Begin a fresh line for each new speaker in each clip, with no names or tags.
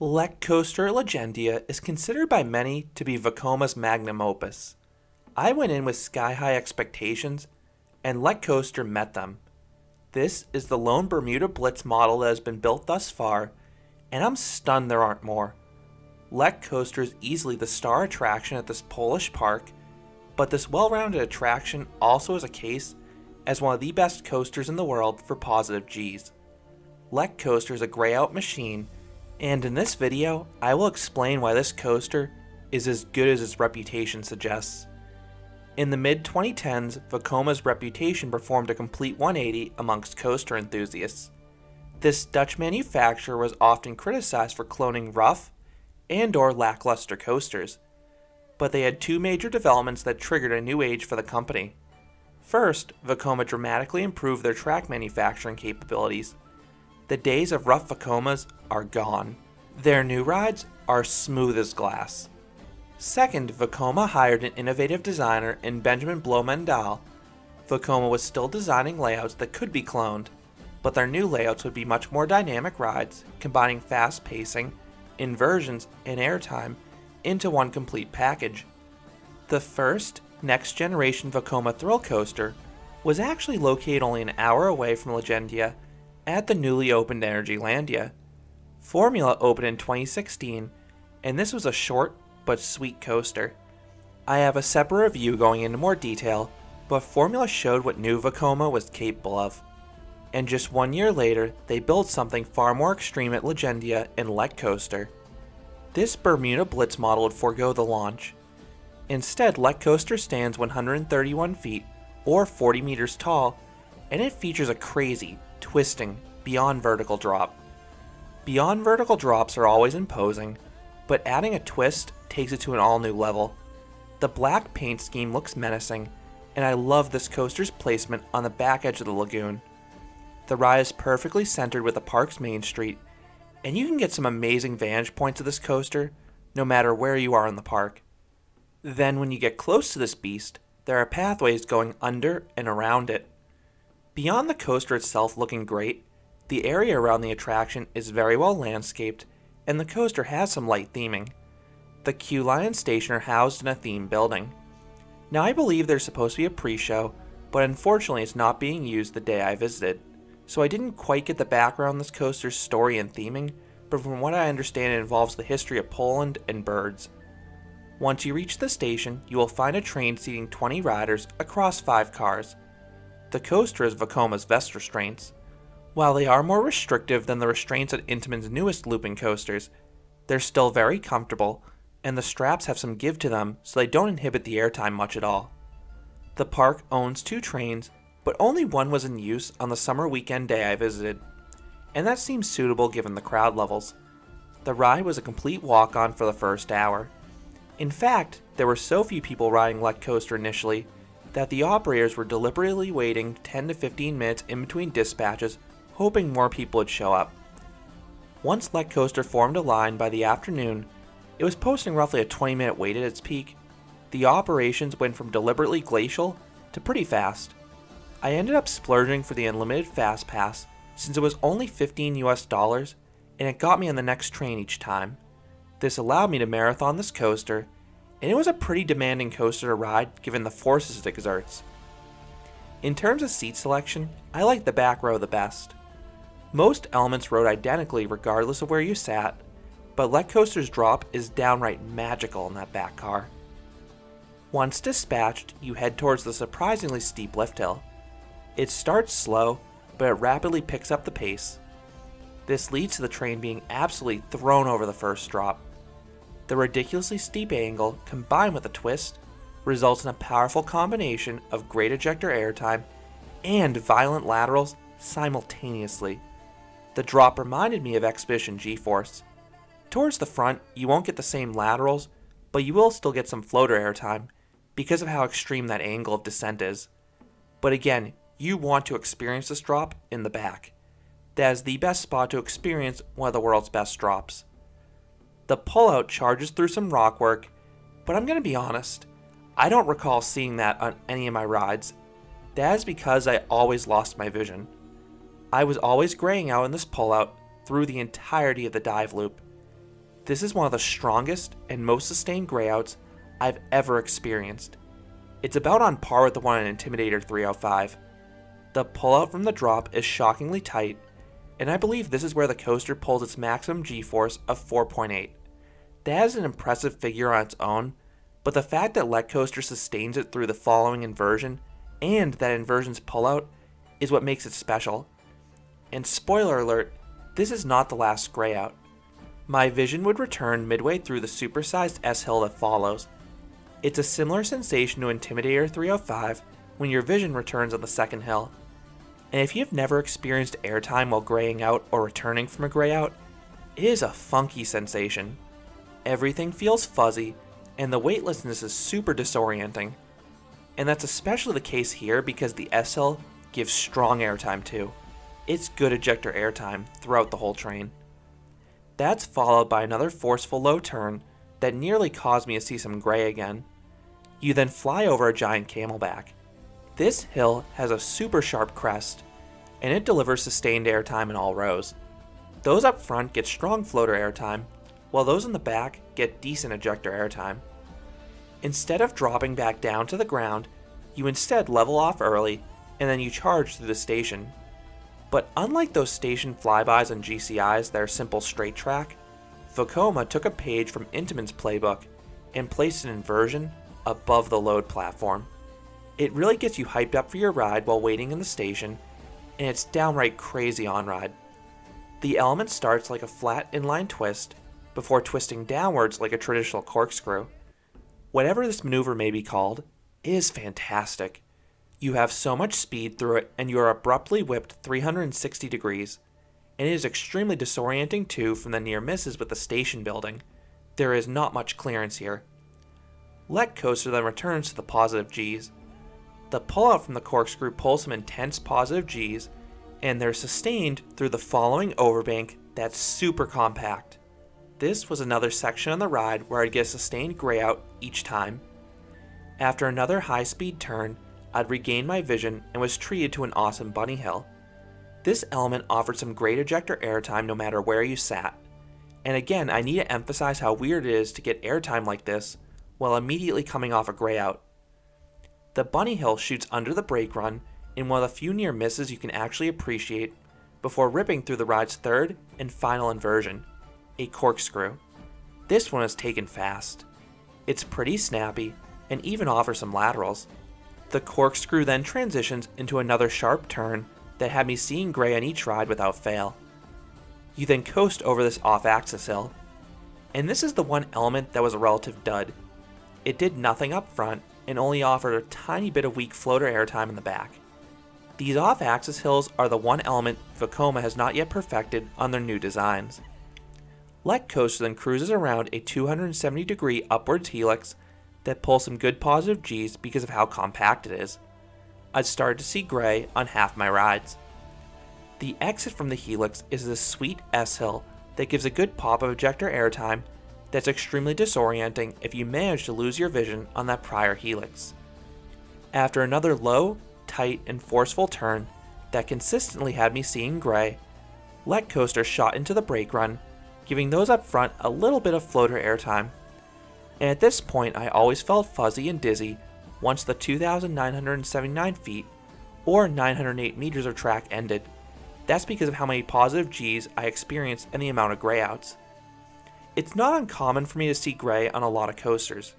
Lech Coaster Legendia is considered by many to be Vekoma's magnum opus. I went in with sky high expectations, and Lech Coaster met them. This is the lone Bermuda Blitz model that has been built thus far, and I'm stunned there aren't more. Lech Coaster is easily the star attraction at this Polish park, but this well rounded attraction also is a case as one of the best coasters in the world for positive G's. Lech Coaster is a grey out machine, and in this video, I will explain why this coaster is as good as its reputation suggests. In the mid 2010s, Vekoma's reputation performed a complete 180 amongst coaster enthusiasts. This Dutch manufacturer was often criticized for cloning rough and or lackluster coasters, but they had two major developments that triggered a new age for the company. First, Vekoma dramatically improved their track manufacturing capabilities. The days of rough Vekomas are gone. Their new rides are smooth as glass. Second, Vekoma hired an innovative designer in Benjamin Bloemendal. Vekoma was still designing layouts that could be cloned, but their new layouts would be much more dynamic rides, combining fast pacing, inversions, and airtime into one complete package. The first, next generation Vekoma Thrill Coaster was actually located only an hour away from Legendia at the newly opened Energylandia. Formula opened in 2016, and this was a short but sweet coaster. I have a separate review going into more detail, but Formula showed what new Vekoma was capable of. And just one year later, they built something far more extreme at Legendia and Lech Coaster. This Bermuda Blitz model would forego the launch. Instead, Lech Coaster stands 131 feet, or 40 meters tall, and it features a crazy, twisting, beyond vertical drop. Beyond vertical drops are always imposing, but adding a twist takes it to an all new level. The black paint scheme looks menacing, and I love this coaster's placement on the back edge of the lagoon. The ride is perfectly centered with the park's main street, and you can get some amazing vantage points of this coaster no matter where you are in the park. Then, when you get close to this beast, there are pathways going under and around it. Beyond the coaster itself looking great, the area around the attraction is very well landscaped, and the coaster has some light theming. The Q Lion Station are housed in a themed building. Now, I believe there's supposed to be a pre show, but unfortunately, it's not being used the day I visited so I didn't quite get the background on this coaster's story and theming, but from what I understand it involves the history of Poland and birds. Once you reach the station, you will find a train seating 20 riders across 5 cars. The coaster has Vekoma's vest restraints. While they are more restrictive than the restraints at Intamin's newest looping coasters, they're still very comfortable, and the straps have some give to them so they don't inhibit the airtime much at all. The park owns two trains but only one was in use on the summer weekend day I visited, and that seems suitable given the crowd levels. The ride was a complete walk on for the first hour. In fact, there were so few people riding Lech Coaster initially that the operators were deliberately waiting 10 to 15 minutes in between dispatches, hoping more people would show up. Once Lech Coaster formed a line by the afternoon, it was posting roughly a 20 minute wait at its peak. The operations went from deliberately glacial to pretty fast. I ended up splurging for the unlimited fast pass since it was only 15 US dollars and it got me on the next train each time. This allowed me to marathon this coaster, and it was a pretty demanding coaster to ride given the forces it exerts. In terms of seat selection, I liked the back row the best. Most elements rode identically regardless of where you sat, but Lech Coaster's drop is downright magical in that back car. Once dispatched, you head towards the surprisingly steep lift hill. It starts slow, but it rapidly picks up the pace. This leads to the train being absolutely thrown over the first drop. The ridiculously steep angle, combined with a twist, results in a powerful combination of great ejector airtime and violent laterals simultaneously. The drop reminded me of Expedition G-Force. Towards the front, you won't get the same laterals, but you will still get some floater airtime because of how extreme that angle of descent is. But again, you want to experience this drop in the back. That is the best spot to experience one of the world's best drops. The pullout charges through some rock work, but I'm going to be honest, I don't recall seeing that on any of my rides. That is because I always lost my vision. I was always graying out in this pullout through the entirety of the dive loop, This is one of the strongest and most sustained grayouts I've ever experienced. It's about on par with the one in Intimidator 305. The pullout from the drop is shockingly tight, and I believe this is where the coaster pulls its maximum g-force of 4.8. That is an impressive figure on its own, but the fact that Lech Coaster sustains it through the following inversion, and that inversion's pullout, is what makes it special. And spoiler alert, this is not the last grayout. My vision would return midway through the supersized S-hill that follows. It's a similar sensation to Intimidator 305 when your vision returns on the second hill. And if you've never experienced airtime while graying out or returning from a grayout, it is a funky sensation. Everything feels fuzzy, and the weightlessness is super disorienting. And that's especially the case here because the S-hill gives strong airtime too. It's good ejector airtime throughout the whole train. That's followed by another forceful low turn that nearly caused me to see some gray again. You then fly over a giant camelback. This hill has a super sharp crest, and it delivers sustained airtime in all rows. Those up front get strong floater airtime, while those in the back get decent ejector airtime. Instead of dropping back down to the ground, you instead level off early and then you charge through the station. But unlike those station flybys and GCIs that are simple straight track, Vekoma took a page from Intamin's playbook and placed an inversion above the load platform. It really gets you hyped up for your ride while waiting in the station, and it's downright crazy on ride. The element starts like a flat inline twist before twisting downwards like a traditional corkscrew. Whatever this maneuver may be called, is fantastic. You have so much speed through it, and you are abruptly whipped 360 degrees. And it is extremely disorienting too from the near misses with the station building. There is not much clearance here. Lech Coaster then returns to the positive G's. The pullout from the corkscrew pulls some intense positive G's, and they're sustained through the following overbank that's super compact. This was another section on the ride where I'd get a sustained grayout each time. After another high speed turn, I'd regained my vision and was treated to an awesome bunny hill. This element offered some great ejector airtime no matter where you sat. And again, I need to emphasize how weird it is to get airtime like this while immediately coming off a grayout. The bunny hill shoots under the brake run in one of the few near misses you can actually appreciate before ripping through the ride's third and final inversion, a corkscrew. This one is taken fast. It's pretty snappy and even offers some laterals. The corkscrew then transitions into another sharp turn that had me seeing gray on each ride without fail. You then coast over this off-axis hill. And this is the one element that was a relative dud. It did nothing up front and only offered a tiny bit of weak floater airtime in the back. These off-axis hills are the one element Vekoma has not yet perfected on their new designs. Lech Coaster then cruises around a 270 degree upwards helix that pulls some good positive G's because of how compact it is. I'd started to see gray on half my rides. The exit from the helix is this sweet S-hill that gives a good pop of ejector airtime that's extremely disorienting if you manage to lose your vision on that prior helix. After another low, tight, and forceful turn that consistently had me seeing gray, Lech Coaster shot into the brake run, giving those up front a little bit of floater airtime. And at this point, I always felt fuzzy and dizzy once the 2,979 feet, or 908 meters of track ended. That's because of how many positive G's I experienced and the amount of grayouts. It's not uncommon for me to see gray on a lot of coasters.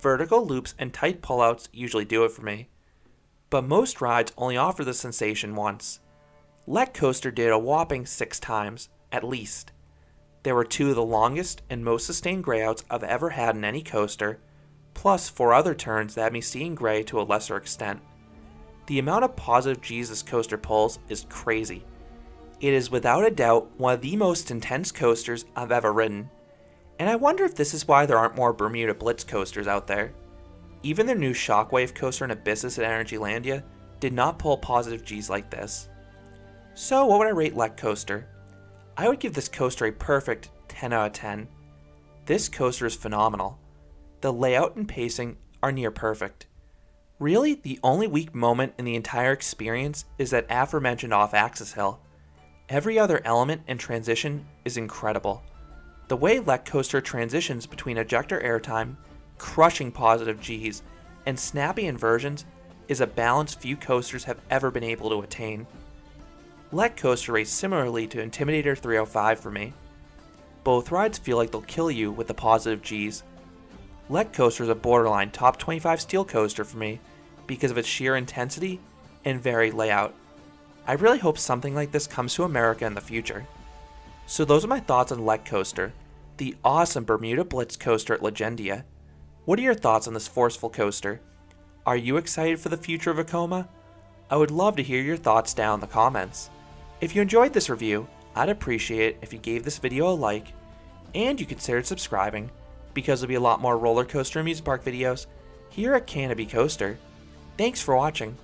Vertical loops and tight pullouts usually do it for me. But most rides only offer the sensation once. Lech Coaster did a whopping six times, at least. There were two of the longest and most sustained grayouts I've ever had in any coaster, plus four other turns that had me seeing gray to a lesser extent. The amount of positive G's this coaster pulls is crazy. It is without a doubt one of the most intense coasters I've ever ridden. And I wonder if this is why there aren't more Bermuda Blitz coasters out there. Even their new Shockwave coaster in Abyssus at Energylandia did not pull positive G's like this. So what would I rate Lech Coaster? I would give this coaster a perfect 10 out of 10. This coaster is phenomenal. The layout and pacing are near perfect. Really, the only weak moment in the entire experience is that aforementioned off-axis hill. Every other element and transition is incredible. The way Lech Coaster transitions between ejector airtime, crushing positive G's, and snappy inversions is a balance few coasters have ever been able to attain. Lech Coaster raced similarly to Intimidator 305 for me. Both rides feel like they'll kill you with the positive G's. Lech Coaster is a borderline top 25 steel coaster for me because of its sheer intensity and varied layout. I really hope something like this comes to America in the future. So those are my thoughts on Lech Coaster, the awesome Bermuda Blitz coaster at Legendia. What are your thoughts on this forceful coaster? Are you excited for the future of Vekoma? I would love to hear your thoughts down in the comments. If you enjoyed this review, I'd appreciate it if you gave this video a like, and you considered subscribing, because there'll be a lot more roller coaster music park videos here at Canobie Coaster. Thanks for watching.